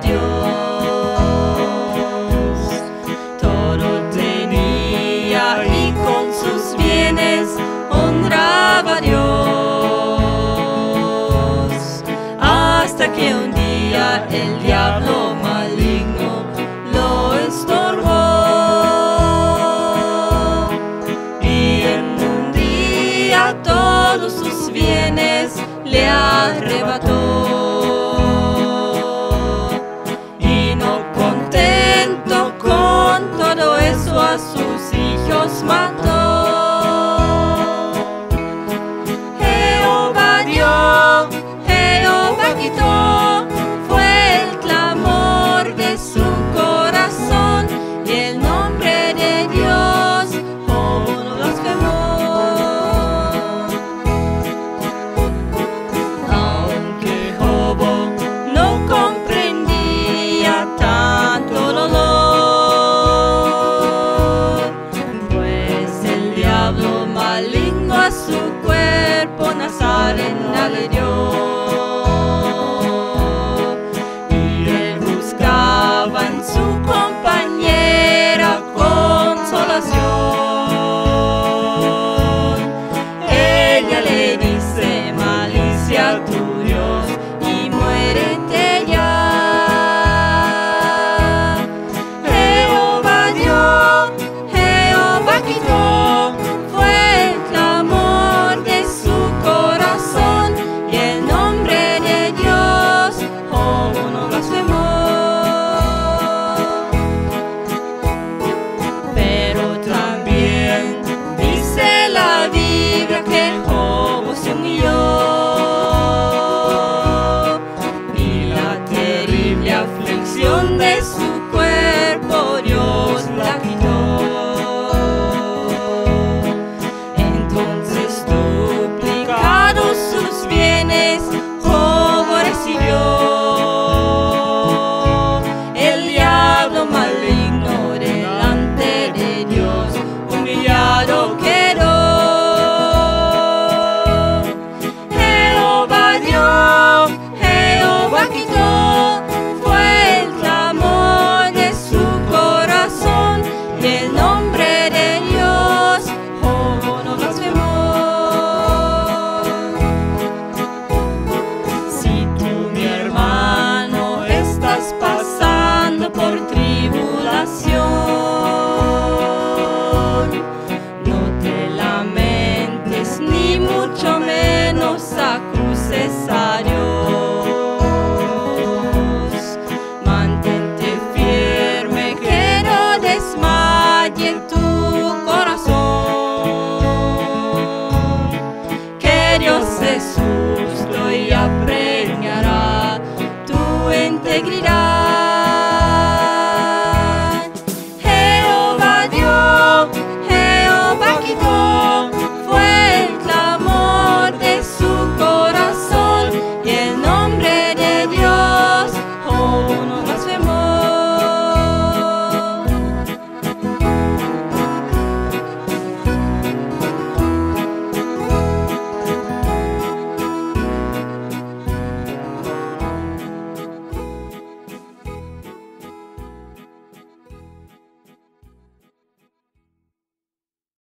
Dios. Todo tenía y con sus bienes honraba a Dios. Hasta que un día el diablo maligno lo estorbó. Y en un día todos sus bienes le arrebató. a su cuerpo nazarena de Dios. menos acucesarios. Mantente firme, que no desmaye en tu corazón. Que Dios Jesús lo y apreñará tu integridad.